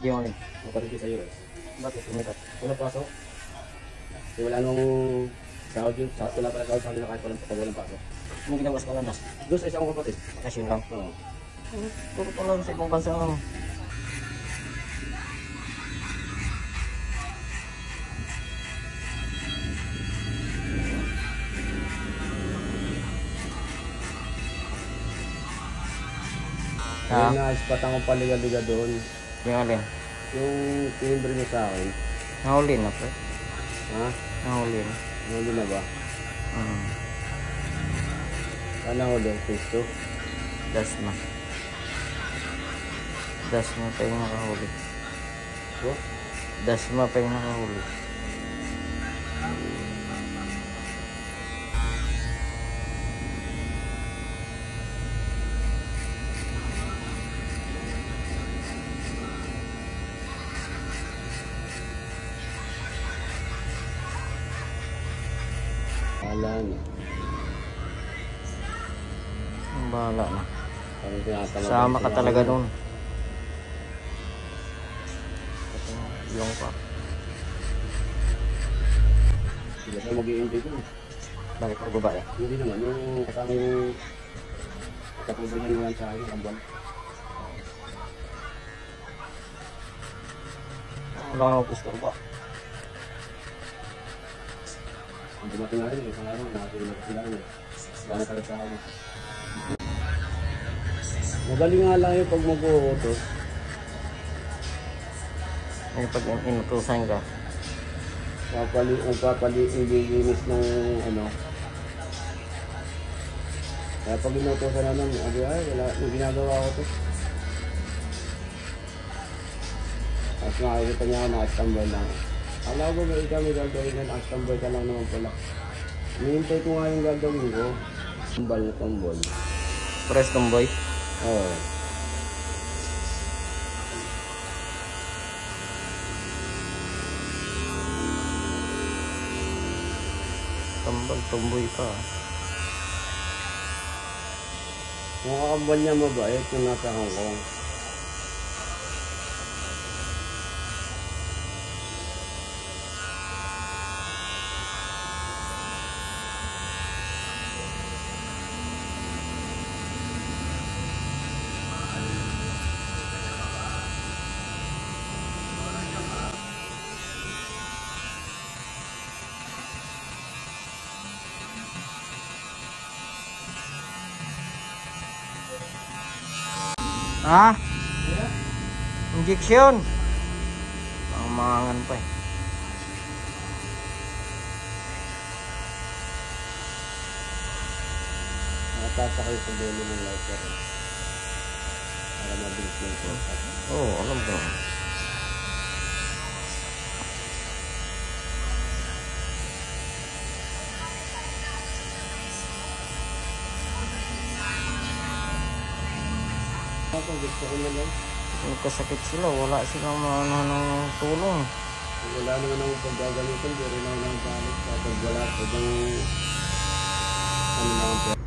Yung alin. Mapalit sa'yo eh. Bakit sumikat? Wala pasok. Kasi wala nung sahod yun. Sahod wala pala sahod sa kanila kahit walang pag walang pasok. Yung ginawas ka landas. Doon sa isang kapatid. Bakasyon lang. Oo. Puro pa lang sa ibang bansa lang. Ha? Yung na-spot akong paliga-liga doon. Yung alin? Yung timbre mo sa akin. Nahuli na pre. Ha? Nahuli na. Nandun na ba? Hmm. Kala ko doon, Cristo. Dasma. Dasma pa yung nakahuli. Oh? Dasma pa yung nakahuli. Kala na. Ang bahala na. Sama ka talaga nun. Yung pa. Sila sa mag-i-enjoy doon. Bakit ko ba eh? Hindi naman, yung kasama yung naman sa akin, ang buwan. Wala akong gusto ba? Dumating isang araw, nakatulog na sila rin. Rin sa. Magaling nga lang yung pag mag-uutos. Ay, pag inutusan ka. Papali, magpapali, ililinis ng ano. Kaya pag inutosan na nun, abi ay, wala, yung ginagawa ko to. Tapos nakikita niya ako, nakastambay lang. Alam ko, may kami gagawin na, nakastambay ka lang naman pala. Hinihintay ko nga yung gagawin ko. Tambal na tambol. Press boy. Oo. Tambal, tumboy ka. Yung kakambal niya mabait yung nasa Hong Kong. Ha? Injection. Ang mangan pa eh. Nakatasa kayo sa dulo ng lighter. Para mabilis lang ito. Oo, oh, alam ko. Ako gusto ko na lang. Nagkasakit sila, wala silang ano ng tulong. Wala naman akong paggagalitan, pero na lang galit. Kapag wala, pag ano ang